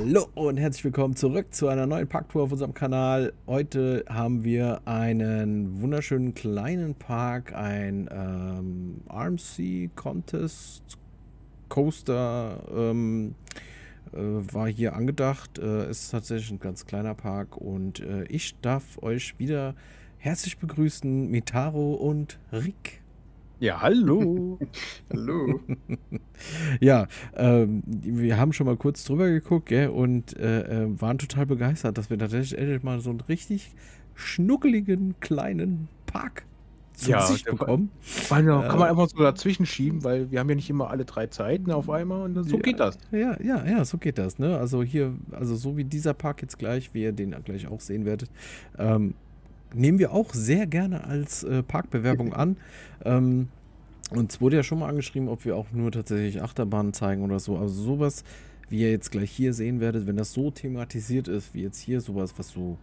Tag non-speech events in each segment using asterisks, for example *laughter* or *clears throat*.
Hallo und herzlich willkommen zurück zu einer neuen Parktour auf unserem Kanal. Heute haben wir einen wunderschönen kleinen Park, ein ähm, RMC Contest Coaster ähm, äh, war hier angedacht. Äh, ist tatsächlich ein ganz kleiner Park und äh, ich darf euch wieder herzlich begrüßen, Mitaro und Rick. Ja, hallo. *laughs* Hallo. *laughs* Ja, ähm, wir haben schon mal kurz drüber geguckt gell, und äh, äh, waren total begeistert, dass wir tatsächlich endlich mal so einen richtig schnuckeligen kleinen Park zu Ja, war- bekommen. Vor allem kann man Äh, einfach so dazwischen schieben, weil wir haben ja nicht immer alle drei Zeiten auf einmal und so Ja. geht das. Ja, ja, ja, so geht das. Ne? Also hier, also so wie dieser Park jetzt gleich, wie ihr den gleich auch sehen werdet, ähm, nehmen wir auch sehr gerne als äh, Parkbewerbung an. Ähm, uns wurde ja schon mal angeschrieben, ob wir auch nur tatsächlich Achterbahnen zeigen oder so. Also sowas, wie ihr jetzt gleich hier sehen werdet, wenn das so thematisiert ist, wie jetzt hier sowas, was so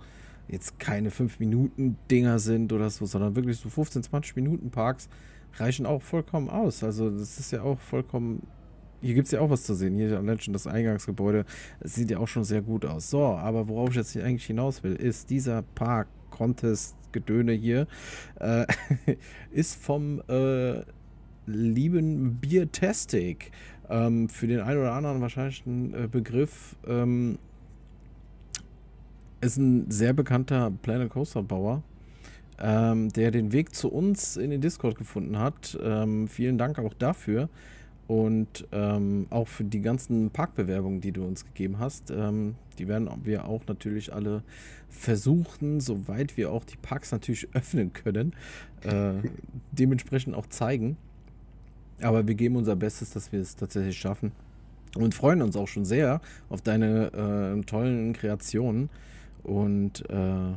jetzt keine 5-Minuten-Dinger sind oder so, sondern wirklich so 15, 20 Minuten Parks reichen auch vollkommen aus. Also das ist ja auch vollkommen hier gibt es ja auch was zu sehen. Hier allein schon das Eingangsgebäude. Es sieht ja auch schon sehr gut aus. So, aber worauf ich jetzt eigentlich hinaus will, ist dieser Park Contest Gedöne hier äh, *laughs* ist vom äh, lieben Biertastic. Ähm, für den einen oder anderen wahrscheinlich ein äh, Begriff. Ähm, ist ein sehr bekannter Planet Coaster Bauer, ähm, der den Weg zu uns in den Discord gefunden hat. Ähm, vielen Dank auch dafür. Und ähm, auch für die ganzen Parkbewerbungen, die du uns gegeben hast. Die werden wir auch natürlich alle versuchen, soweit wir auch die Parks natürlich *laughs* öffnen können, äh, dementsprechend auch zeigen. Aber wir geben unser Bestes, dass wir es tatsächlich schaffen. Und freuen uns auch schon sehr auf deine äh, tollen Kreationen. Und äh,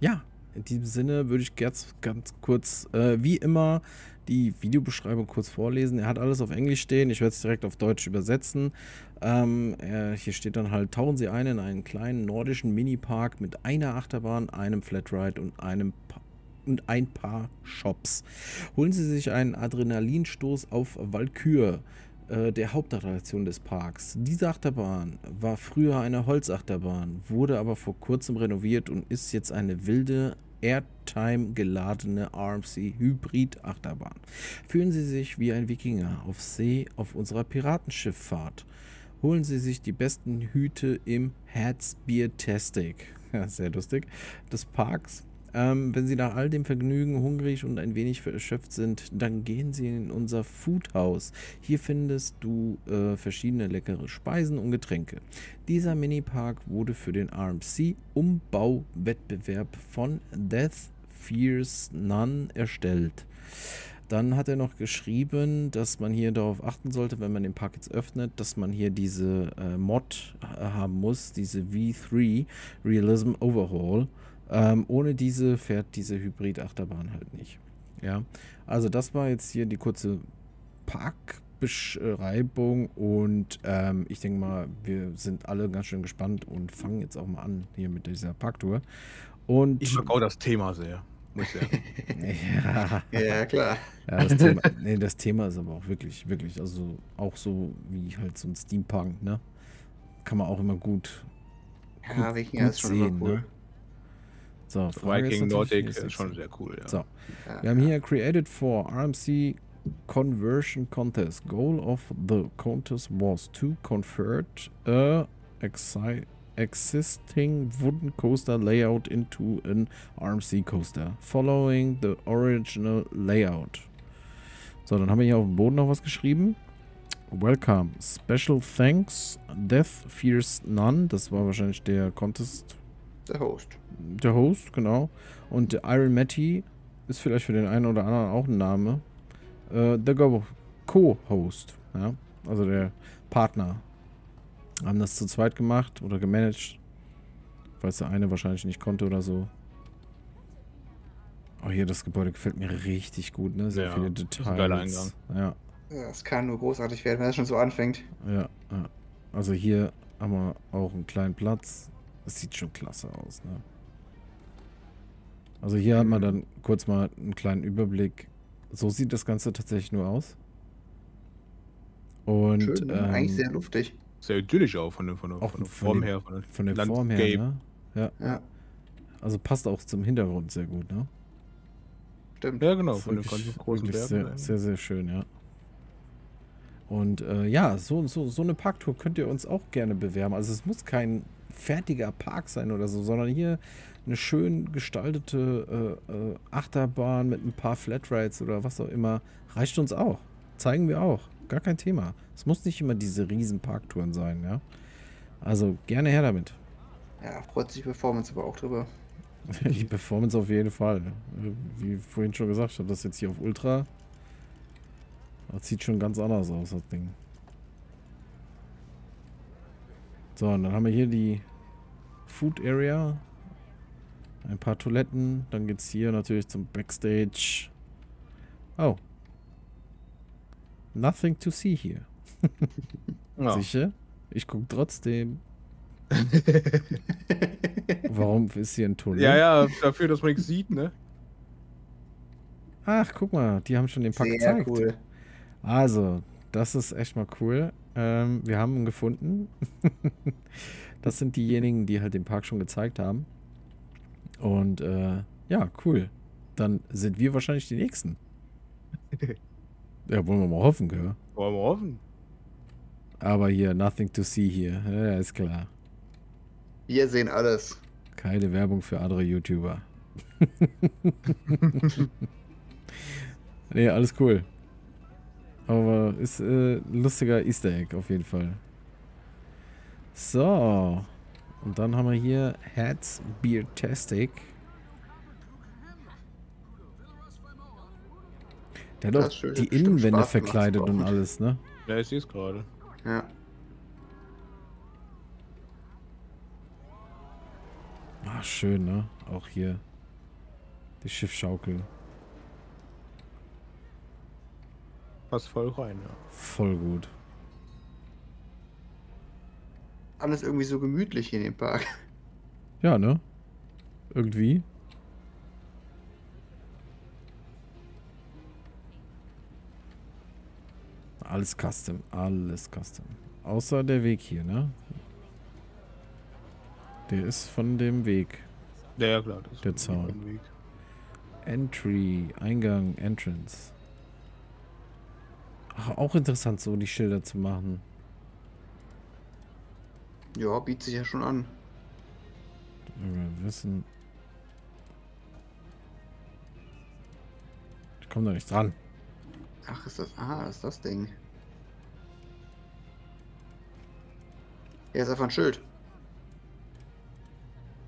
ja, in diesem Sinne würde ich ganz, ganz kurz, äh, wie immer, die Videobeschreibung kurz vorlesen. Er hat alles auf Englisch stehen. Ich werde es direkt auf Deutsch übersetzen. Ähm, er, hier steht dann halt, tauchen Sie ein in einen kleinen nordischen Minipark mit einer Achterbahn, einem Flatride und einem pa und ein paar Shops. Holen Sie sich einen Adrenalinstoß auf Valkyr, äh, der Hauptattraktion des Parks. Diese Achterbahn war früher eine Holzachterbahn, wurde aber vor kurzem renoviert und ist jetzt eine wilde Airtime geladene RMC Hybrid Achterbahn. Fühlen Sie sich wie ein Wikinger auf See auf unserer Piratenschifffahrt. Holen Sie sich die besten Hüte im Herzbiertastic, *laughs* ja, sehr lustig, des Parks. Ähm, wenn Sie nach all dem Vergnügen hungrig und ein wenig erschöpft sind, dann gehen Sie in unser Foodhaus. Hier findest du äh, verschiedene leckere Speisen und Getränke. Dieser Minipark wurde für den RMC Umbauwettbewerb von Death Fears None erstellt. Dann hat er noch geschrieben, dass man hier darauf achten sollte, wenn man den Park jetzt öffnet, dass man hier diese äh, Mod äh, haben muss, diese V3 Realism Overhaul. Ähm, ohne diese fährt diese Hybrid-Achterbahn halt nicht. Ja, also das war jetzt hier die kurze Parkbeschreibung und ähm, ich denke mal, wir sind alle ganz schön gespannt und fangen jetzt auch mal an hier mit dieser Parktour. Und Ich mag auch das Thema sehr. *laughs* Ja, Ja, klar. ja, das Thema, nee, das Thema ist aber auch wirklich, wirklich, also auch so wie halt so ein Steampunk, ne? Kann man auch immer gut, Ja, gut, Wikinger gut ist schon immer sehen, cool. ne? So, Frage Viking Nordic ist schon sehr cool, ja. So, wir haben hier Created for RMC Conversion Contest. Goal of the contest was to convert a exi existing wooden coaster layout into an RMC coaster, following the original layout. So, dann haben wir hier auf dem Boden noch was geschrieben. Welcome. Special thanks. Death Fears None. Das war wahrscheinlich der Contest Der Host. der Host, genau. Und der Iron Matty ist vielleicht für den einen oder anderen auch ein Name. Äh, der Go- Co-Host, ja. Also der Partner. Haben das zu zweit gemacht oder gemanagt. Falls der eine wahrscheinlich nicht konnte oder so. Oh, hier das Gebäude gefällt mir richtig gut, ne? Sehr Ja, viele ist ein Details. Ja, Ja, Es kann nur großartig werden, wenn es schon so anfängt. ja, ja. Also hier haben wir auch einen kleinen Platz. Das sieht schon klasse aus, ne? Also hier hat man dann kurz mal einen kleinen Überblick. So sieht das Ganze tatsächlich nur aus. Und Schön, ne? ähm, eigentlich sehr luftig. Sehr idyllisch auch von der, von der, Auch von der Form her. Von der, Von der Form her, ne? Ja, Also passt auch zum Hintergrund sehr gut, ne? stimmt. Ja, genau, von den ganzen großen Bergen. Sehr, sehr, sehr schön, ja. Und äh, ja, so, so, so eine Parktour könnt ihr uns auch gerne bewerben. Also es muss kein fertiger Park sein oder so, sondern hier eine schön gestaltete äh, äh, Achterbahn mit ein paar Flatrides oder was auch immer. Reicht uns auch. Zeigen wir auch. Gar kein Thema. Es muss nicht immer diese riesen Parktouren sein, ja. Also gerne her damit. Ja, freut sich Performance aber auch drüber. *laughs* Die Performance auf jeden Fall. Wie vorhin schon gesagt, ich habe das jetzt hier auf Ultra. Das sieht schon ganz anders aus, das Ding. So, und dann haben wir hier die Food Area. Ein paar Toiletten. Dann geht's hier natürlich zum Backstage. Oh. Nothing to see here. Ja. *laughs* Sicher? Ich guck trotzdem. *laughs* Warum ist hier ein Tunnel? ja, ja, dafür, dass man nichts sieht, ne? Ach, guck mal, die haben schon den Pack Sehr gezeigt. cool. Also, das ist echt mal cool. Ähm, wir haben ihn gefunden. *laughs* das sind diejenigen, die halt den Park schon gezeigt haben. Und äh, ja, cool. Dann sind wir wahrscheinlich die Nächsten. *laughs* ja, wollen wir mal hoffen, gell? Wollen wir hoffen. Aber hier, nothing to see hier. Ja, ist klar. Wir sehen alles. Keine Werbung für andere YouTuber. *laughs* nee, alles cool. Aber ist äh, ein lustiger Easter Egg auf jeden Fall. So. Und dann haben wir hier Hats Beer Tastic. Der hat auch schön, die Innenwände verkleidet und alles, ne? Ja, ich sehe es gerade. Ja. Ah, schön, ne? Auch hier. Die Schiffschaukel. Passt voll rein, ja. Voll gut. Alles irgendwie so gemütlich hier in dem Park. Ja, ne? Irgendwie. Alles custom, alles custom. Außer der Weg hier, ne? Der ist von dem Weg. Ja, ja, klar. Das Der Zaun. Entry, Eingang, Entrance. Ach, auch interessant, so die Schilder zu machen. Ja, bietet sich ja schon an. Wir wissen. Ich komme da nicht dran. Ach, ist das. Ah, ist das Ding. Ja, ist einfach ein Schild.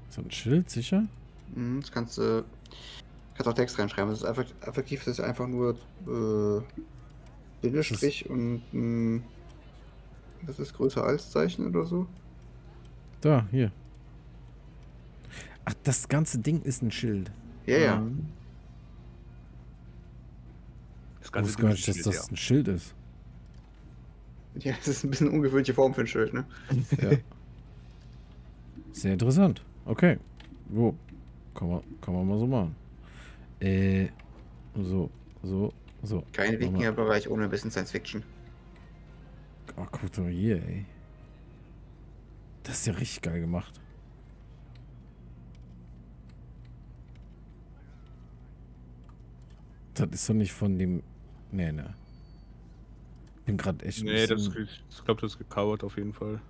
Ist das ein Schild, sicher? Mhm, das kannst du. kannst auch Text reinschreiben. Das ist einfach, effektiv das ist einfach nur äh, Bindestrich und ein. Das ist größer als Zeichen oder so. Da, hier. Ach, das ganze Ding ist ein Schild. Ja, ja. Mhm. Das Ich ganze wusste gar nicht, dass das ein Schild ist. Ja, das ist ein bisschen eine ungewöhnliche Form für ein Schild, ne? *laughs* Ja. Sehr interessant. Okay. Jo. Kann man, kann man mal so machen. Äh. So, so, so. Kein mal. Wikinger-Bereich ohne ein bisschen Science Fiction. Ach, guck doch hier, ey. Das ist ja richtig geil gemacht. Das ist doch nicht von dem. Nee, ne. Bin gerade echt. Nee, das ist, ich glaube, das ist gecovert auf jeden Fall.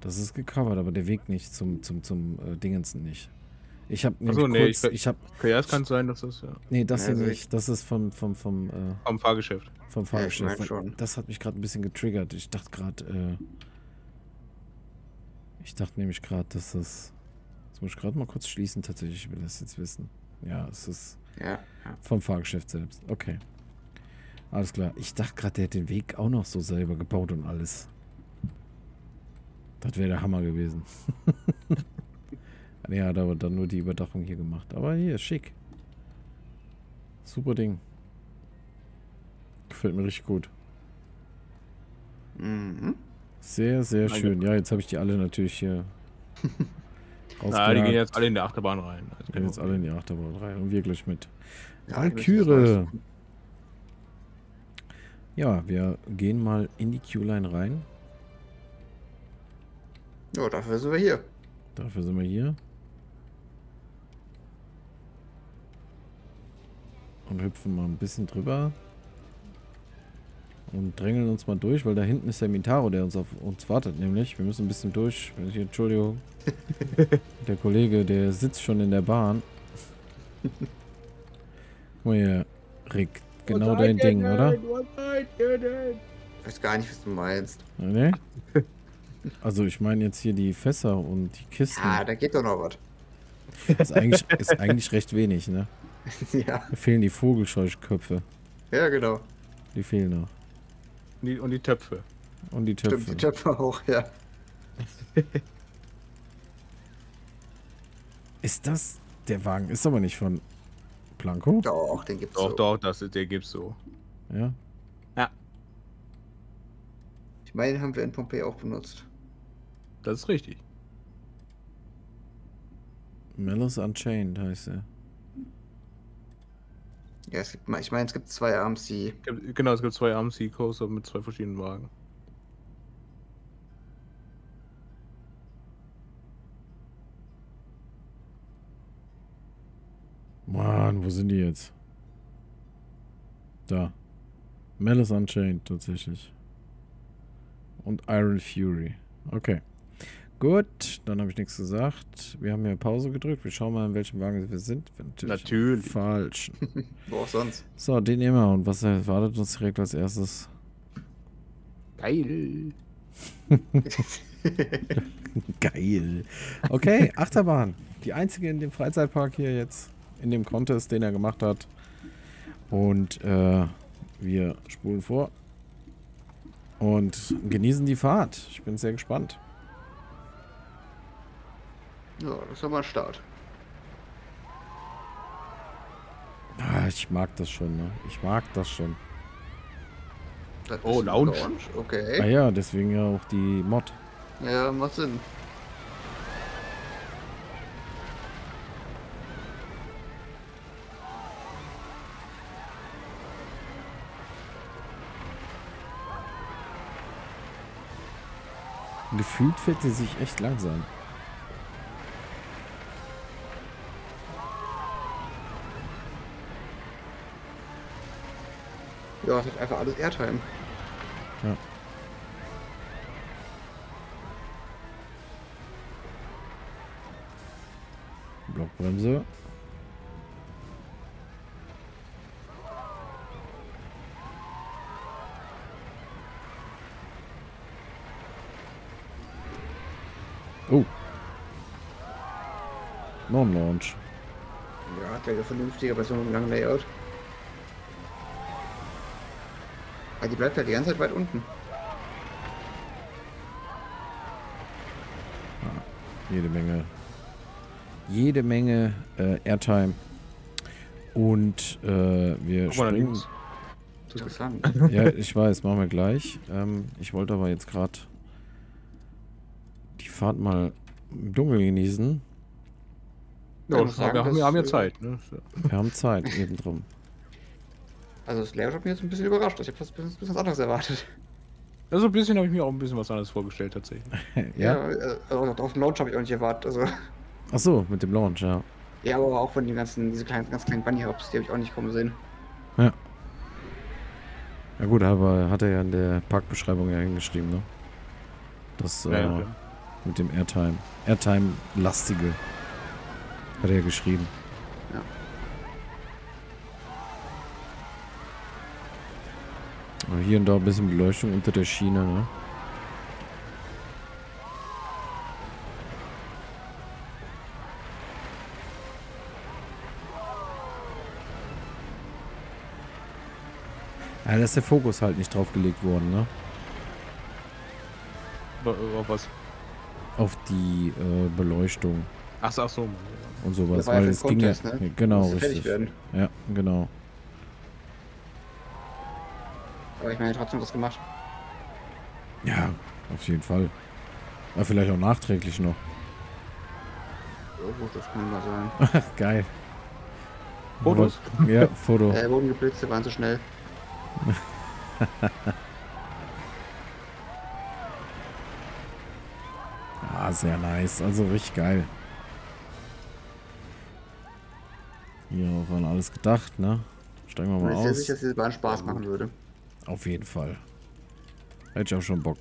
Das ist gecovert, aber der Weg nicht zum, zum, zum äh, Dingensen nicht. Ich habe nämlich so, nee, kurz, ich- ich habe, Okay, ja, es kann sein, dass das ja nee, das hier Also ich- nicht. Das ist vom, vom, vom, äh, am Fahrgeschäft. vom Ja, ich Fahrgeschäft. mein schon. das hat mich gerade ein bisschen getriggert. Ich dachte gerade, äh, ich dachte nämlich gerade, dass das, das muss ich gerade mal kurz schließen tatsächlich. Ich will das jetzt wissen. Ja, es ist Ja. ja. vom Fahrgeschäft selbst. Okay. Alles klar. Ich dachte gerade, der hat den Weg auch noch so selber gebaut und alles. Das wäre der Hammer gewesen. *laughs* nee, hat aber dann nur die Überdachung hier gemacht. Aber hier, schick. Super Ding. Gefällt mir richtig gut. Mhm. Sehr, sehr schön. Ja, jetzt habe ich die alle natürlich hier *laughs* Na, die gehen jetzt alle in die Achterbahn rein. Also Gehen jetzt alle in die Achterbahn rein und wir gleich mit. Ja, Valkyrie. suchen. Ja, wir gehen mal in die Q-Line rein. Ja, dafür sind wir hier. Dafür sind wir hier. Und hüpfen mal ein bisschen drüber. Und drängeln uns mal durch, weil da hinten ist der Mintaro, der uns auf uns wartet, nämlich. Wir müssen ein bisschen durch. Entschuldigung. *laughs* der Kollege, der sitzt schon in der Bahn. Guck mal hier, Rick. Genau dein Ding, oder? Ich weiß gar nicht, was du meinst. Ne? *laughs* Also ich meine jetzt hier die Fässer und die Kisten. Ja, da geht doch noch was. Ist eigentlich, ist eigentlich recht wenig, ne? *laughs* ja. Da fehlen die Vogelscheuchköpfe. ja, genau. Die fehlen noch. Und die, und die Töpfe. Und die Töpfe. Stimmt, die Töpfe auch, ja. *laughs* Ist das der Wagen? Ist aber nicht von Blanco? Doch, den gibt's Doch, so. doch, das, ist- der gibt's so. Ja. Ich meine, den haben wir in Pompeji auch benutzt. Das ist richtig. Mellus Unchained heißt er. Ja, es gibt, ich meine, es gibt zwei AMC. Genau, es gibt zwei AMC Coaster mit zwei verschiedenen Wagen. Mann, wo sind die jetzt? Da. Mellus Unchained tatsächlich. Und Iron Fury. Okay. Gut, dann habe ich nichts gesagt. Wir haben hier Pause gedrückt. Wir schauen mal, in welchem Wagen wir sind. Natürlich. Natürlich. Falsch. *laughs* Wo auch sonst. So, den nehmen wir. Und was erwartet uns direkt als erstes? Geil. *laughs* Geil. Okay, *laughs* Achterbahn. Die einzige in dem Freizeitpark hier jetzt. In dem Contest, den er gemacht hat. Und äh, wir spulen vor. Und genießen die Fahrt. Ich bin sehr gespannt. Ja, das ist mal ein Start. Ah, ich mag das schon, ne? Ich mag das schon. Das Oh, Lounge. Ah Okay. ja, deswegen ja auch die Mod. Ja, macht Sinn. Gefühlt fährt sie sich echt langsam. Ja, es hat einfach alles Airtime. Ja. Blockbremse. Oh. Noch ein Launch. Ja, wäre vernünftiger bei so einem langen Layout. Aber die bleibt halt die ganze Zeit weit unten. Jede Menge. Jede Menge äh, Airtime. Und äh, wir Guck mal da springen. Interessant. *laughs* Ja, ich weiß, machen wir gleich. Ähm, ich wollte aber jetzt gerade die Fahrt mal im Dunkeln genießen. Ja, Ja, muss wir sagen, haben, wir haben ja äh, Zeit. Ne? Wir haben Zeit, eben drum. Also das Layout hat mich jetzt ein bisschen überrascht. Ich habe fast ein bisschen, was anderes erwartet. Also ein bisschen habe ich mir auch ein bisschen was anderes vorgestellt tatsächlich. *laughs* ja? äh, also auf den Launch habe ich auch nicht erwartet. Also, Ach so, mit dem Launch, ja. ja, aber auch von den ganzen, diese kleinen, ganz kleinen Bunny Hops, die habe ich auch nicht kommen sehen. Ja. Ja gut, aber hat er ja in der Parkbeschreibung ja hingeschrieben, ne? Das äh, Ja, ja, klar. mit dem Airtime. Airtime-lastige. Hat er ja geschrieben. Ja. Aber hier und da ein bisschen Beleuchtung unter der Schiene, ne? Ja, da ist der Fokus halt nicht drauf gelegt worden, ne? Auf was? Auf die äh, Beleuchtung Ach so, ach so. und sowas. Das war ja Weil es ging ja. Contest, ne? Genau, richtig. werden. Ja, genau. Aber ich meine, trotzdem was gemacht. Ja, auf jeden Fall. Aber vielleicht auch nachträglich noch. Oh, gut, das kann mal sein. *laughs* Geil. Fotos? Ja, Foto. *laughs* Äh, Bodengeblitze waren zu schnell. *laughs* Ah, sehr nice. Also richtig geil. Hier an alles gedacht, ne? Steigen wir Ich mal bin sehr aus. sicher, dass diese Bahn Spaß machen würde. Auf jeden Fall. Hätte ich auch schon Bock.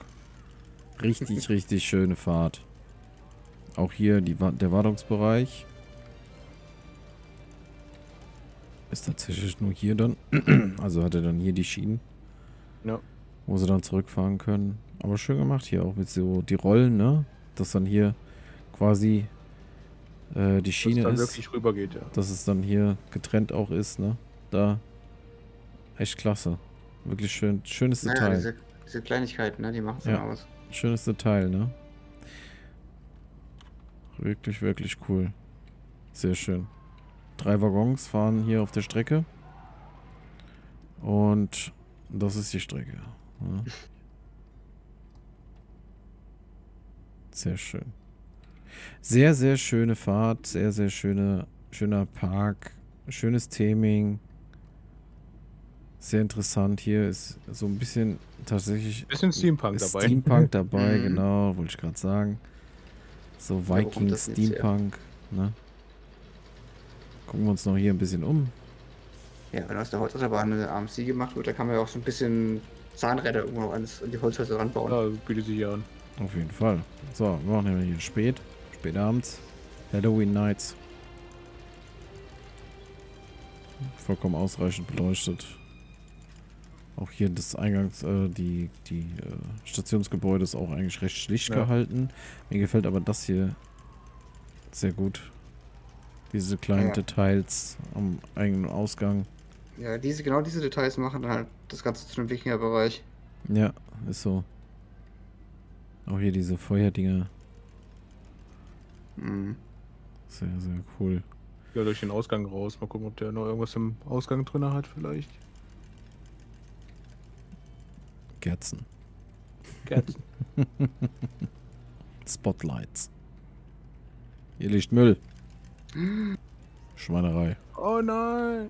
Richtig, *laughs* richtig schöne Fahrt. Auch hier die, der Wartungsbereich. Ist tatsächlich nur hier dann. *clears throat* Also hat er dann hier die Schienen, Ja. wo sie dann zurückfahren können. Aber schön gemacht hier auch mit so die Rollen, ne? Dass dann hier quasi äh, die Dass Schiene es dann ist. wirklich rübergeht, ja. Dass es dann hier getrennt auch ist, ne? Da. Echt klasse. Wirklich schön. Schönes Naja, Detail. diese, diese Kleinigkeiten, ne, die machen es Ja. aus. Schönes Detail, ne? Wirklich, wirklich cool. Sehr schön. Drei Waggons fahren hier auf der Strecke. Und das ist die Strecke. Ja. Sehr schön. Sehr, sehr schöne Fahrt. Sehr, sehr schöne, schöner Park. Schönes Theming. Sehr interessant. Hier ist so ein bisschen tatsächlich Bisschen Steampunk ist dabei. Steampunk dabei, Mhm. genau, wollte ich gerade sagen. So Viking, her? Steampunk, ne? Gucken wir uns noch hier ein bisschen um. Ja, wenn aus der Holzautobahn eine AMC gemacht wird, da kann man ja auch so ein bisschen Zahnräder irgendwo noch ans, an die Holzhäuser ranbauen. Ja, bietet sich ja an. Auf jeden Fall. So, wir machen ja hier spät, spät abends. Halloween Nights. Vollkommen ausreichend beleuchtet. Auch hier das Eingangs, äh, die, die äh, Stationsgebäude ist auch eigentlich recht schlicht Ja. gehalten. Mir gefällt aber das hier sehr gut. Diese kleinen Ja. Details am eigenen Ausgang. Ja, diese, genau diese Details machen halt das Ganze zu einem Wikinger-Bereich. Ja, ist so. Auch hier diese Feuerdinger. Mhm. Sehr, sehr cool. Ja, durch den Ausgang raus. Mal gucken, ob der noch irgendwas im Ausgang drin hat, vielleicht. Kerzen. Kerzen. *laughs* Spotlights. Hier liegt Müll. Schweinerei. oh nein!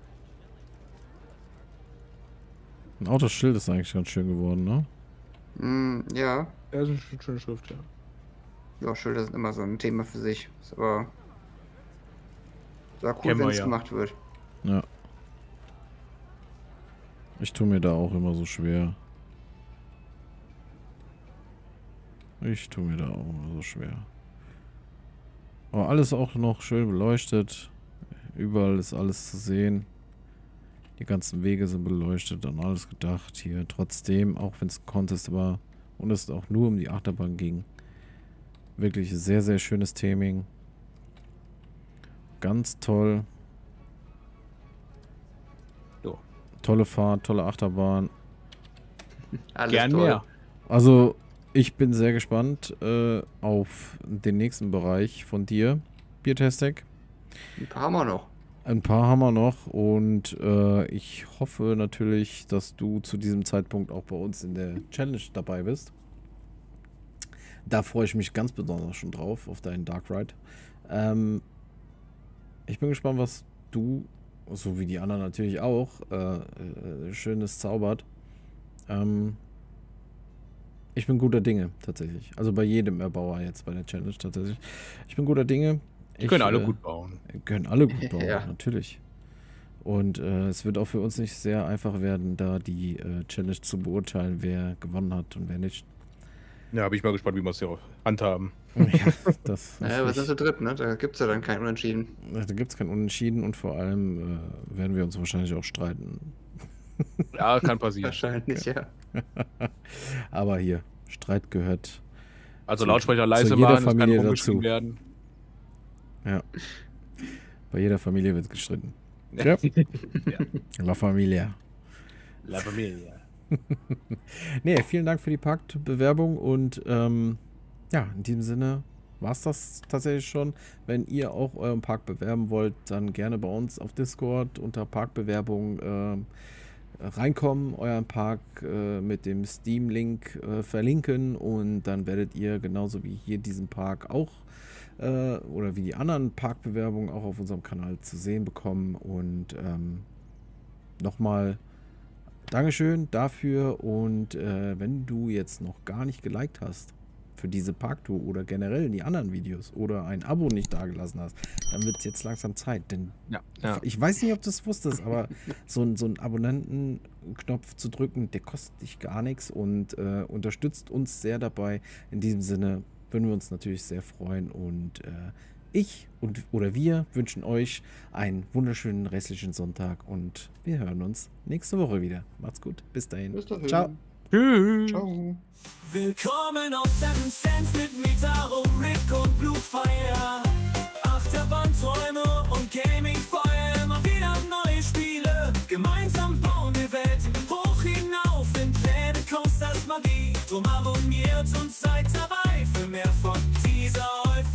Ein Autoschild ist eigentlich ganz schön geworden, ne? Mm, ja, Ja, ist eine sch- schöne Schrift, ja. ja, Schilder sind immer so ein Thema für sich. Ist aber. War cool, wenn es ja. gemacht wird. Ja. Ich tue mir da auch immer so schwer. Ich tue mir da auch immer so schwer. Aber alles auch noch schön beleuchtet. Überall ist alles zu sehen. Die ganzen Wege sind beleuchtet, an alles gedacht. Hier trotzdem, auch wenn es ein Contest war und es auch nur um die Achterbahn ging. Wirklich sehr, sehr schönes Theming. Ganz toll. Jo. Tolle Fahrt, tolle Achterbahn. Alles Gern toll. mehr. Also, ich bin sehr gespannt äh, auf den nächsten Bereich von dir, Biertestek. Ein paar haben wir noch. Ein paar haben wir noch und äh, ich hoffe natürlich, dass du zu diesem Zeitpunkt auch bei uns in der Challenge dabei bist. Da freue ich mich ganz besonders schon drauf, auf deinen Dark Ride. Ähm, ich bin gespannt, was du, so wie die anderen natürlich auch, äh, äh, Schönes zaubert. Ähm, ich bin guter Dinge, tatsächlich. Also bei jedem Erbauer jetzt bei der Challenge tatsächlich. Ich bin guter Dinge. Die können alle äh, gut bauen. können alle gut *laughs* bauen, Ja. natürlich. Und äh, es wird auch für uns nicht sehr einfach werden, da die äh, Challenge zu beurteilen, wer gewonnen hat und wer nicht. Ja, bin ich mal gespannt, wie wir es hier handhaben. ja, das *laughs* Naja, *laughs* wir ist zu dritt, ne? Da gibt's ja dann kein Unentschieden. da gibt es kein Unentschieden und vor allem äh, werden wir uns wahrscheinlich auch streiten. Ja, kann passieren. Wahrscheinlich, ja. *laughs* Aber hier, Streit gehört. Also Zu- Lautsprecher zu leise jeder machen, kann Familie rumgeschrien dazu. werden. Bei jeder Familie wird gestritten. Ja. Ja. *laughs* La Familia. La Familia. *laughs* Nee, vielen Dank für die Paktbewerbung und ähm, ja, in diesem Sinne war es das tatsächlich schon. Wenn ihr auch euren Park bewerben wollt, dann gerne bei uns auf Discord unter Parkbewerbung ähm, reinkommen, euren Park äh, mit dem Steam-Link äh, verlinken und dann werdet ihr genauso wie hier diesen Park auch äh, oder wie die anderen Parkbewerbungen auch auf unserem Kanal zu sehen bekommen und ähm, nochmal Dankeschön dafür und äh, wenn du jetzt noch gar nicht geliked hast, für diese Parktour oder generell die anderen Videos oder ein Abo nicht dagelassen hast, dann wird es jetzt langsam Zeit. Denn Ja, ja. ich weiß nicht, ob du es wusstest, aber *laughs* so, ein- so einen Abonnentenknopf zu drücken, der kostet dich gar nichts und äh, unterstützt uns sehr dabei. In diesem Sinne würden wir uns natürlich sehr freuen und äh, ich und oder wir wünschen euch einen wunderschönen restlichen Sonntag und wir hören uns nächste Woche wieder. Macht's gut, bis dahin. Bis dahin. Ciao. Tschüss. Ciao. Willkommen auf Seven Sands mit Mitaro, Rick und Bluefire. Achterbahnträume und Gamingfeuer, immer wieder neue Spiele. Gemeinsam bauen wir Welt hoch hinauf in Pläne, Coasters Magie. Drum abonniert und seid dabei für mehr von dieser Euphorie.